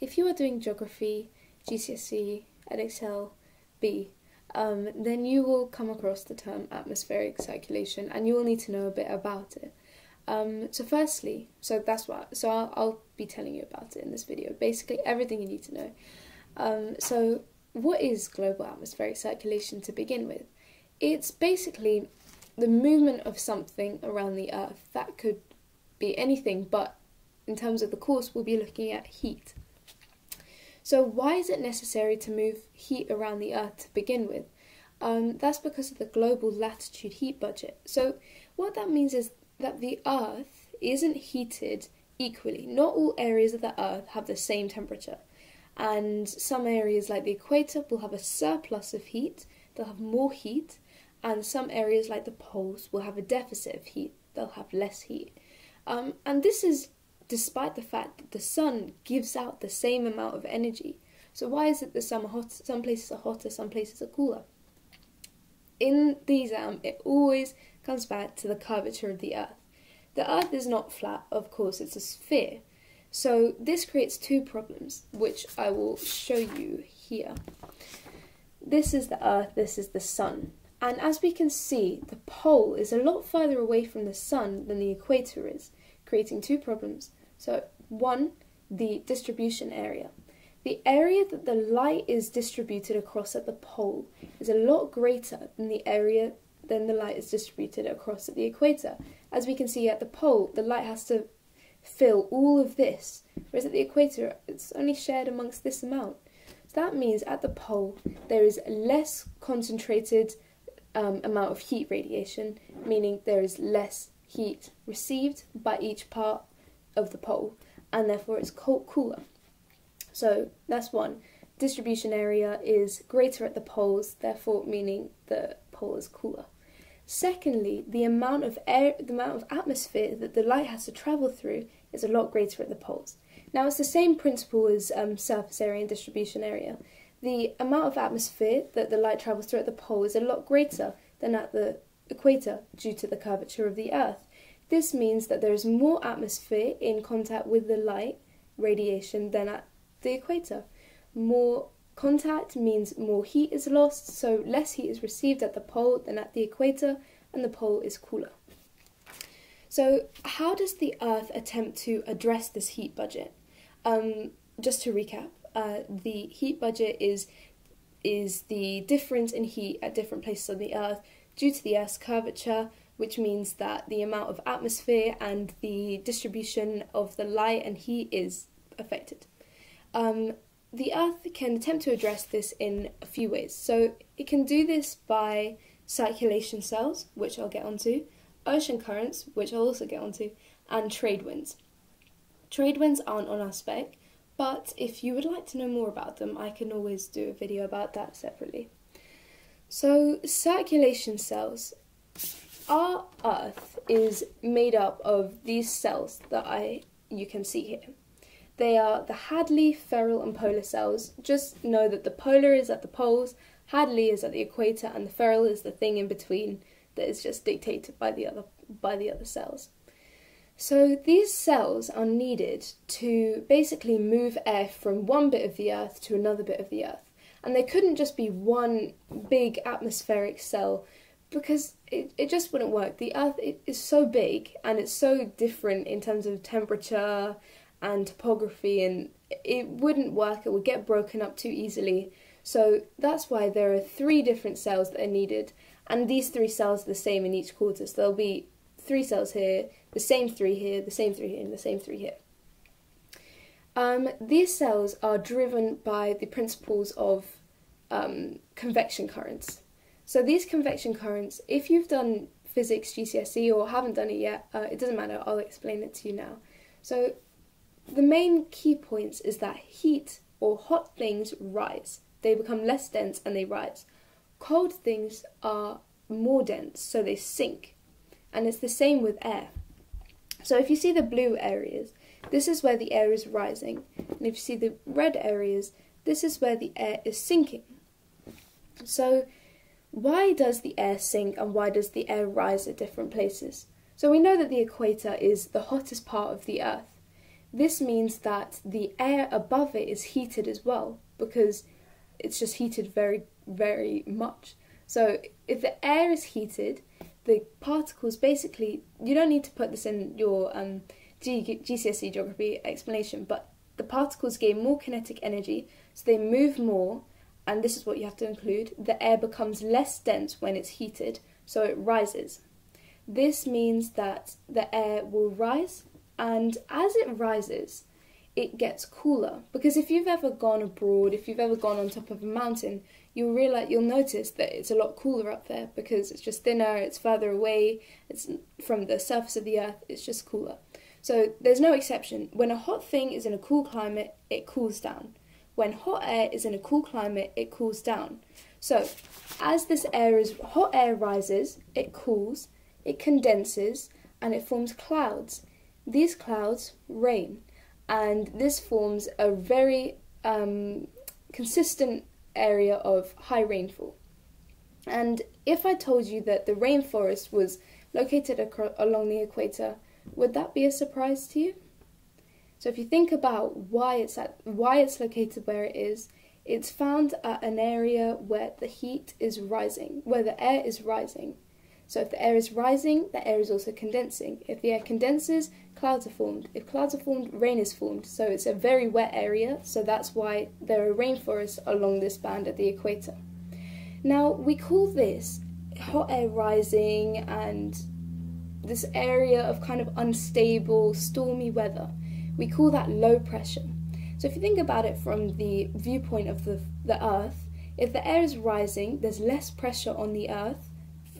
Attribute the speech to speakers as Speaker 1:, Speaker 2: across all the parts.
Speaker 1: if you are doing geography, GCSE, Edexcel B, um, then you will come across the term atmospheric circulation and you will need to know a bit about it. Um, so firstly, so that's what, so I'll, I'll, be telling you about it in this video, basically everything you need to know. Um, so what is global atmospheric circulation to begin with? It's basically the movement of something around the earth that could be anything, but in terms of the course, we'll be looking at heat. So, why is it necessary to move heat around the Earth to begin with? Um, that's because of the global latitude heat budget. So, what that means is that the Earth isn't heated equally. Not all areas of the Earth have the same temperature. And some areas, like the equator, will have a surplus of heat, they'll have more heat, and some areas, like the poles, will have a deficit of heat, they'll have less heat. Um, and this is despite the fact that the sun gives out the same amount of energy. So why is it that some hot, some places are hotter, some places are cooler? In the exam, um, it always comes back to the curvature of the Earth. The Earth is not flat, of course, it's a sphere. So this creates two problems, which I will show you here. This is the Earth, this is the Sun. And as we can see, the pole is a lot further away from the Sun than the equator is, creating two problems. So, one, the distribution area. The area that the light is distributed across at the pole is a lot greater than the area than the light is distributed across at the equator. As we can see at the pole, the light has to fill all of this, whereas at the equator, it's only shared amongst this amount. So that means at the pole, there is a less concentrated um, amount of heat radiation, meaning there is less heat received by each part of the pole, and therefore it's cooler. So that's one. Distribution area is greater at the poles, therefore meaning the pole is cooler. Secondly, the amount of air, the amount of atmosphere that the light has to travel through is a lot greater at the poles. Now it's the same principle as um, surface area and distribution area. The amount of atmosphere that the light travels through at the pole is a lot greater than at the equator due to the curvature of the Earth. This means that there is more atmosphere in contact with the light radiation than at the equator. More contact means more heat is lost, so less heat is received at the pole than at the equator, and the pole is cooler. So, how does the Earth attempt to address this heat budget? Um, just to recap, uh, the heat budget is is the difference in heat at different places on the Earth due to the Earth's curvature, which means that the amount of atmosphere and the distribution of the light and heat is affected. Um, the Earth can attempt to address this in a few ways. So it can do this by circulation cells, which I'll get onto, ocean currents, which I'll also get onto, and trade winds. Trade winds aren't on our spec, but if you would like to know more about them, I can always do a video about that separately. So, circulation cells our Earth is made up of these cells that I you can see here. They are the Hadley, Ferrel, and polar cells. Just know that the polar is at the poles, Hadley is at the equator, and the Ferrel is the thing in between that is just dictated by the other by the other cells. So these cells are needed to basically move air from one bit of the Earth to another bit of the Earth. And they couldn't just be one big atmospheric cell because it, it just wouldn't work. The Earth is so big and it's so different in terms of temperature and topography, and it wouldn't work. It would get broken up too easily. So that's why there are three different cells that are needed, and these three cells are the same in each quarter. So there'll be three cells here, the same three here, the same three here, and the same three here. Um, these cells are driven by the principles of um, convection currents. So these convection currents, if you've done physics GCSE or haven't done it yet, uh, it doesn't matter, I'll explain it to you now. So the main key points is that heat or hot things rise. They become less dense and they rise. Cold things are more dense, so they sink. And it's the same with air. So if you see the blue areas, this is where the air is rising. And if you see the red areas, this is where the air is sinking. So why does the air sink and why does the air rise at different places? So we know that the equator is the hottest part of the Earth. this means that the air above it is heated as well because it's just heated very, very much. So if the air is heated, the particles basically, you don't need to put this in your um, G- GCSE geography explanation, but the particles gain more kinetic energy, so they move more, and this is what you have to include the air becomes less dense when it's heated, so it rises. This means that the air will rise, and as it rises, it gets cooler. Because if you've ever gone abroad, if you've ever gone on top of a mountain, you'll realize you'll notice that it's a lot cooler up there because it's just thinner, it's further away, it's from the surface of the earth, it's just cooler. So there's no exception. When a hot thing is in a cool climate, it cools down. When hot air is in a cool climate, it cools down. So as this air is hot air rises, it cools, it condenses, and it forms clouds. These clouds rain, and this forms a very um, consistent area of high rainfall. And if I told you that the rainforest was located along the equator, would that be a surprise to you? So if you think about why it's at why it's located where it is, it's found at an area where the heat is rising, where the air is rising. So if the air is rising, the air is also condensing. If the air condenses, clouds are formed. If clouds are formed, rain is formed. So it's a very wet area, so that's why there are rainforests along this band at the equator. Now, we call this hot air rising and this area of kind of unstable, stormy weather. We call that low pressure. So if you think about it from the viewpoint of the, the Earth, if the air is rising, there's less pressure on the Earth,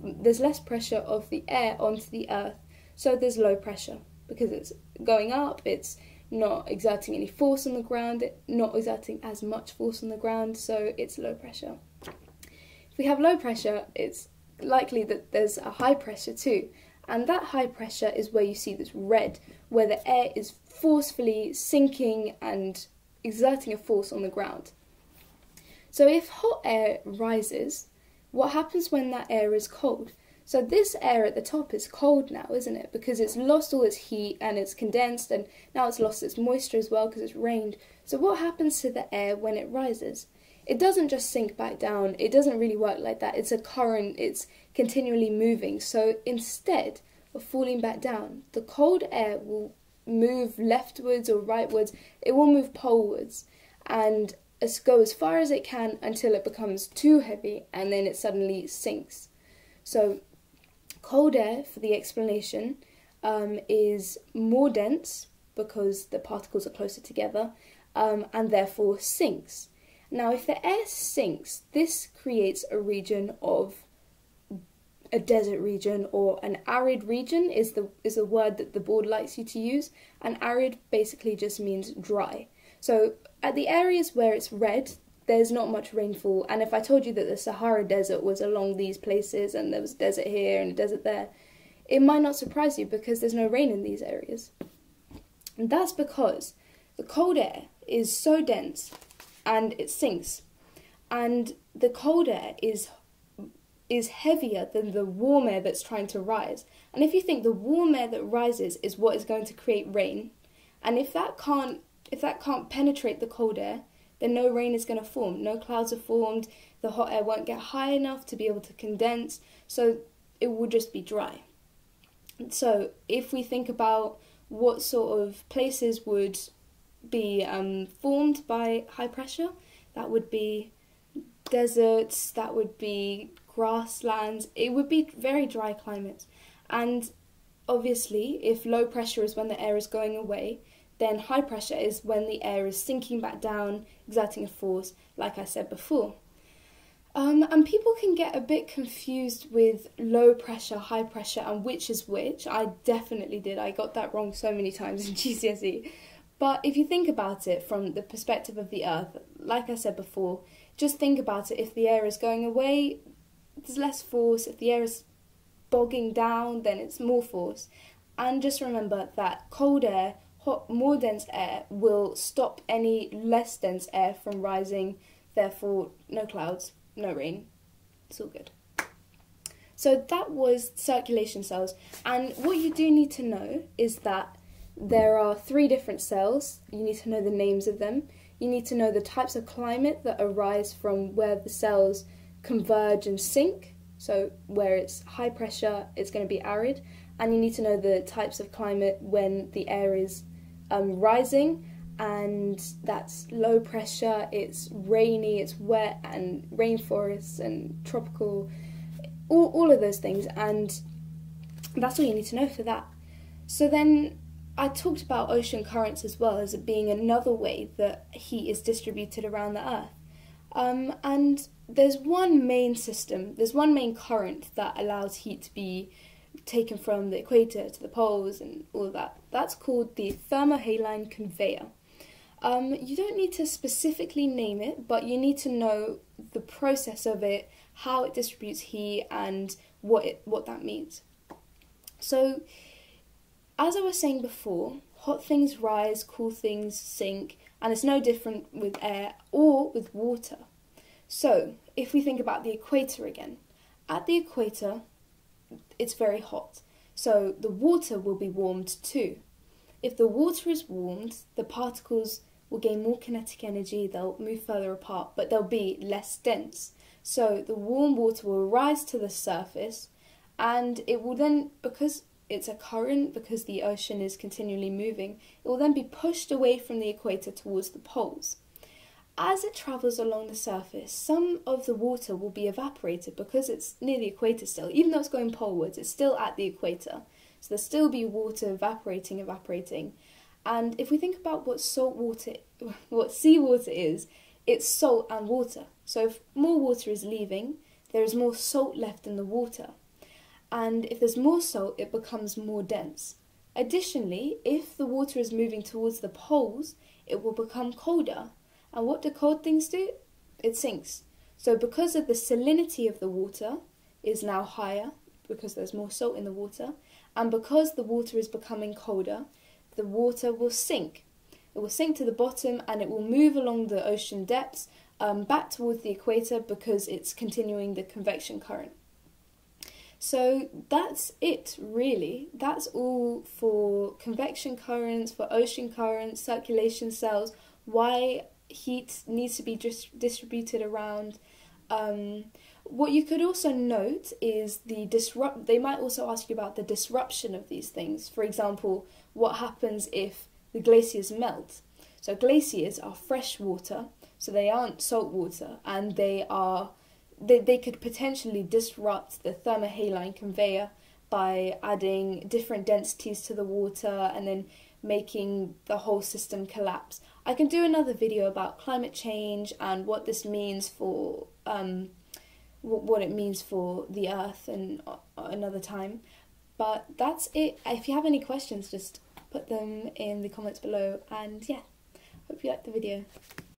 Speaker 1: there's less pressure of the air onto the Earth, so there's low pressure because it's going up, it's not exerting any force on the ground, not exerting as much force on the ground, so it's low pressure. If we have low pressure, it's likely that there's a high pressure too, and that high pressure is where you see this red, where the air is forcefully sinking and exerting a force on the ground. So if hot air rises, what happens when that air is cold? So this air at the top is cold now, isn't it? Because it's lost all its heat and it's condensed and now it's lost its moisture as well because it's rained. So what happens to the air when it rises? It doesn't just sink back down. It doesn't really work like that. It's a current. It's continually moving. So instead of falling back down, the cold air will move leftwards or rightwards, it will move polewards and go as far as it can until it becomes too heavy and then it suddenly sinks. So, cold air, for the explanation, um, is more dense because the particles are closer together um, and therefore sinks. Now, if the air sinks, this creates a region of a desert region or an arid region is the is a word that the board likes you to use. And arid basically just means dry. So at the areas where it's red, there's not much rainfall. And if I told you that the Sahara Desert was along these places and there was a desert here and a desert there, it might not surprise you because there's no rain in these areas. And that's because the cold air is so dense and it sinks. And the cold air is is heavier than the warm air that's trying to rise. And if you think the warm air that rises is what is going to create rain, and if that can't if that can't penetrate the cold air, then no rain is going to form. No clouds are formed. The hot air won't get high enough to be able to condense, so it will just be dry. So if we think about what sort of places would be um, formed by high pressure, that would be deserts, that would be grasslands, it would be very dry climates. And obviously, if low pressure is when the air is going away, then high pressure is when the air is sinking back down, exerting a force, like I said before. Um, and people can get a bit confused with low pressure, high pressure, and which is which. I definitely did. I got that wrong so many times in GCSE. But if you think about it from the perspective of the Earth, like I said before, just think about it. If the air is going away, there's less force. If the air is bogging down, then it's more force. And just remember that cold air, hot, more dense air will stop any less dense air from rising. Therefore, no clouds, no rain. It's all good. So that was circulation cells. And what you do need to know is that there are three different cells. You need to know the names of them. You need to know the types of climate that arise from where the cells converge and sink. So, where it's high pressure, it's going to be arid. And you need to know the types of climate when the air is um, rising, and that's low pressure, it's rainy, it's wet, and rainforests and tropical, all, all of those things. And that's all you need to know for that. So, then I talked about ocean currents as well as it being another way that heat is distributed around the Earth. Um, and there's one main system, there's one main current that allows heat to be taken from the equator to the poles and all of that. That's called the thermohaline conveyor. Um, you don't need to specifically name it, but you need to know the process of it, how it distributes heat, and what it what that means. So as I was saying before, hot things rise, cool things sink, and it's no different with air or with water. So, if we think about the equator again, at the equator, it's very hot, so the water will be warmed too. If the water is warmed, the particles will gain more kinetic energy, they'll move further apart, but they'll be less dense. So the warm water will rise to the surface, and it will then, because it's a current because the ocean is continually moving, it will then be pushed away from the equator towards the poles. As it travels along the surface, some of the water will be evaporated because it's near the equator still. Even though it's going polewards, it's still at the equator. So there'll still be water evaporating, evaporating. And if we think about what salt water, what seawater is, it's salt and water. So if more water is leaving, there is more salt left in the water and if there's more salt, it becomes more dense. Additionally, if the water is moving towards the poles, it will become colder. And what do cold things do? It sinks. So, because of the salinity of the water is now higher, because there's more salt in the water, and because the water is becoming colder, the water will sink. It will sink to the bottom and it will move along the ocean depths um, back towards the equator because it's continuing the convection current. So that's it, really. That's all for convection currents, for ocean currents, circulation cells, why heat needs to be dis- distributed around. Um, what you could also note is the disrupt. They might also ask you about the disruption of these things. For example, what happens if the glaciers melt? So glaciers are fresh water, so they aren't salt water, and they are they, they could potentially disrupt the thermohaline conveyor by adding different densities to the water and then making the whole system collapse. I can do another video about climate change and what this means for um, what it means for the earth and uh, another time. But that's it. If you have any questions, just put them in the comments below. And yeah, hope you liked the video.